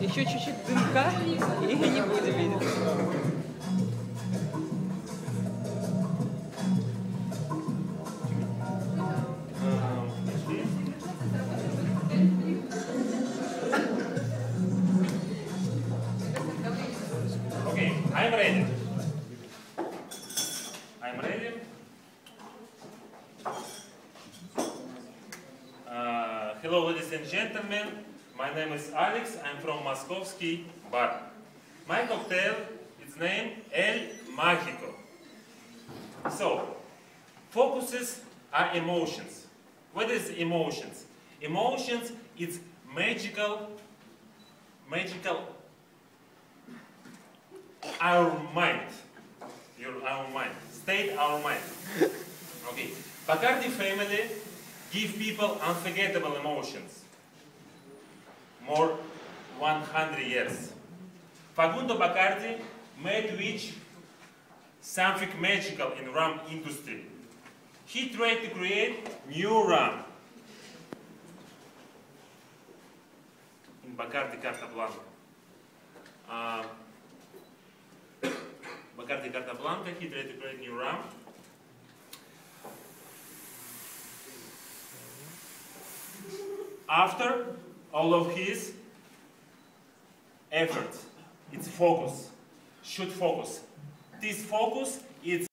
Еще чуть-чуть дымка, и не будем видеть. Okay, I'm ready. Hello, ladies and gentlemen. My name is Alex. I'm from Moskovsky Bar. My cocktail is named El Mágico. So, focuses are emotions. What is emotions? Emotions is magical, magical our mind. Your our mind. State our mind. Okay. Bacardi family give people unforgettable emotions. More 100 years. Facundo Bacardi made which something magical in rum industry. He tried to create new rum. In Bacardi Carta Blanca. Uh, Bacardi Carta Blanca, he tried to create new rum. After all of his efforts, it's focus, should focus. This focus is